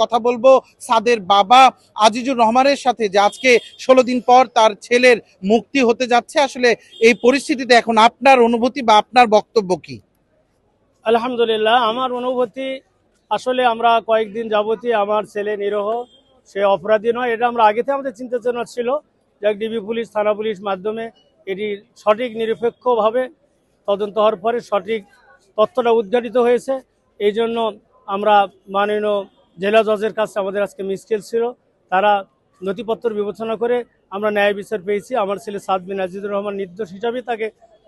কথা বলব সাদের বাবা আজিজুর রহমানের সাথে যে আজকে ষোলো দিন পর তার ছেলের মুক্তি হতে যাচ্ছে। আসলে এই পরিস্থিতিতে এখন আপনার অনুভূতি বা আপনার বক্তব্য কি? আলহামদুলিল্লাহ, আমার অনুভূতি আসলে আমরা কয়েকদিন যাবতীয় আমার ছেলে নিরহ, সে অপরাধী নয়। এটা আমরা আগে থেকে আমাদের চিন্তা চেতনা ছিল যাক ডিবি পুলিশ, থানা পুলিশ মাধ্যমে এটি সঠিক, নিরপেক্ষভাবে তদন্ত হওয়ার পরে সঠিক তথ্যটা উদ্ঘাটিত হয়েছে। এই জন্য আমরা মাননীয় জেলা জজের কাছে আমাদের আজকে মিসকেল ছিল। তারা নথিপত্র বিবেচনা করে আমরা ন্যায় বিচার পেয়েছি। আমার ছেলে সাদ বিন আজিজুর রহমান নির্দোষ হিসাবে তাকে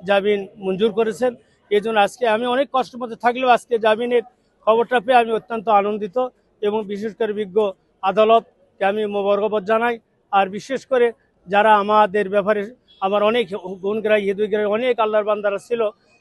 জামিন মঞ্জুর করেছেন। এই আজকে আমি অনেক কষ্টের মধ্যে থাকলেও আজকে জামিনের খবরটা পেয়ে আমি অত্যন্ত আনন্দিত এবং বিশেষ করে বিজ্ঞ আদালতকে আমি মোবারকবাদ জানাই। আর বিশেষ করে যারা আমাদের ব্যাপারে আমার অনেক গুণগ্রাহী হেদুগ্রাহী অনেক আল্লাহর বান্দারা ছিল,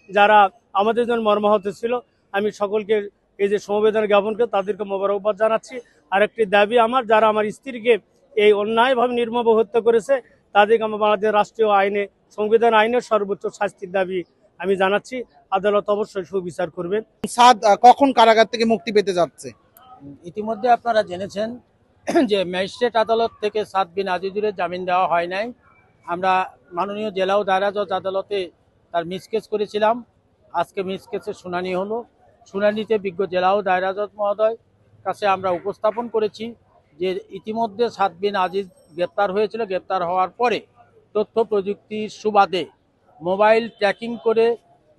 যারা আমাদের জন্য মর্মাহত ছিল, আমি সকলকে এই যে সমবেদনা জ্ঞাপন করে তাদেরকে মোবারকবাদ জানাচ্ছি। আর একটি দাবি আমার যারা আমার স্ত্রীকে এই অন্যায়ভাবে নির্মম হত্যা করেছে তাদেরকে আমার বাংলাদেশ রাষ্ট্রীয় আইনে সংবিধান আইনের সর্বোচ্চ শাস্তির দাবি আমি জানাচ্ছি। আদালত অবশ্যই সুবিচার করবেন সাদ কখন কারাগার থেকে মুক্তি পেতে যাচ্ছে? ইতিমধ্যে আপনারা জেনেছেন যে ম্যাজিস্ট্রেট আদালত থেকে সাত বিন আজিজুরের জামিন দেওয়া হয় নাই। আমরা মাননীয় জেলা ও দায়রা জজ আদালতে তার মিসকেস করেছিলাম। আজকে মিসকেসের শুনানি হলো। শুনানিতে বিজ্ঞ জেলা ও দায়রা জজ মহোদয় কাছে আমরা উপস্থাপন করেছি যে ইতিমধ্যে সাত বিন আজিজ গ্রেপ্তার হয়েছিল। গ্রেপ্তার হওয়ার পরে তথ্য প্রযুক্তির সুবাদে মোবাইল ট্র্যাকিং করে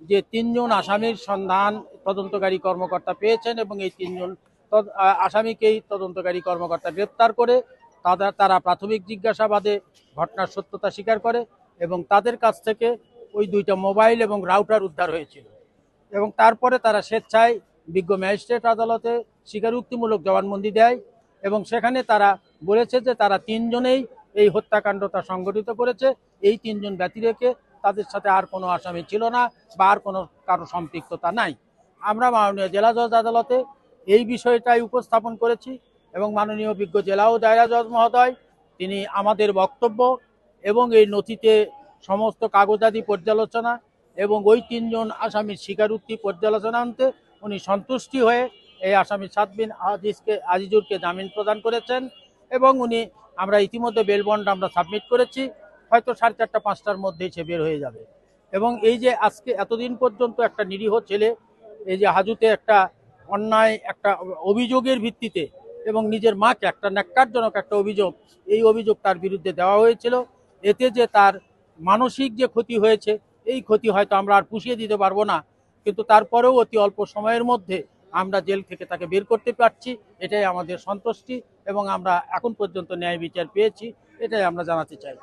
যে তিনজন আসামির সন্ধান তদন্তকারী কর্মকর্তা পেয়েছেন এবং এই তিনজন আসামিকেই তদন্তকারী কর্মকর্তা গ্রেপ্তার করে তারা তারা প্রাথমিক জিজ্ঞাসাবাদে ঘটনার সত্যতা স্বীকার করে এবং তাদের কাছ থেকে ওই দুইটা মোবাইল এবং রাউটার উদ্ধার হয়েছিল। এবং তারপরে তারা স্বেচ্ছায় বিজ্ঞ ম্যাজিস্ট্রেট আদালতে স্বীকারোক্তিমূলক জবানবন্দি দেয় এবং সেখানে তারা বলেছে যে তারা তিনজনেই এই হত্যাকাণ্ডটা সংগঠিত করেছে। এই তিনজন ব্যতি রেখে তাদের সাথে আর কোনো আসামি ছিল না বা আর কোনো কারও সম্পৃক্ততা নাই। আমরা মাননীয় জেলা জজ আদালতে এই বিষয়টাই উপস্থাপন করেছি এবং মাননীয় বিজ্ঞ জেলা ও দায়রা জজ মহোদয়, তিনি আমাদের বক্তব্য এবং এই নথিতে সমস্ত কাগজাদি পর্যালোচনা এবং ওই তিনজন আসামির স্বীকারোক্তি পর্যালোচনা আনতে উনি সন্তুষ্টি হয়ে এই আসামি সাতবিন আজিজকে, আজিজুরকে জামিন প্রদান করেছেন এবং উনি, আমরা ইতিমধ্যে বেলবন্ড আমরা সাবমিট করেছি, হয়তো সাড়ে চারটা, পাঁচটার মধ্যেই সে বের হয়ে যাবে। এবং এই যে আজকে এতদিন পর্যন্ত একটা নিরীহ ছেলে, এই যে হাজুতে একটা অন্যায়, একটা অভিযোগের ভিত্তিতে এবং নিজের মাকে একটা ন্যাক্কারজনক একটা অভিযোগ, এই অভিযোগ তার বিরুদ্ধে দেওয়া হয়েছিল। এতে যে তার মানসিক যে ক্ষতি হয়েছে এই ক্ষতি হয়তো আমরা আর পুষিয়ে দিতে পারব না, কিন্তু তারপরেও অতি অল্প সময়ের মধ্যে আমরা জেল থেকে তাকে বের করতে পারছি, এটাই আমাদের সন্তুষ্টি এবং আমরা এখন পর্যন্ত ন্যায় বিচার পেয়েছি, এটাই আমরা জানাতে চাই।